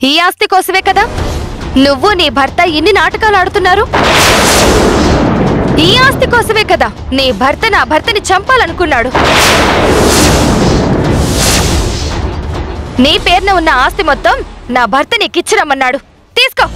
ఈ ఆస్తి కోసమే కదా? నువ్వు నీ భర్త ఇన్ని నాటకాలు ఆడుతున్నారు? ఈ ఆస్తి కోసమే కదా నీ భర్త నా భర్తని చంపాలనుకున్నాడు? నీ పేరున ఉన్న ఆస్తి మొత్తం నా భర్త నీకిచ్చిరమ్మన్నాడు తీసుకో!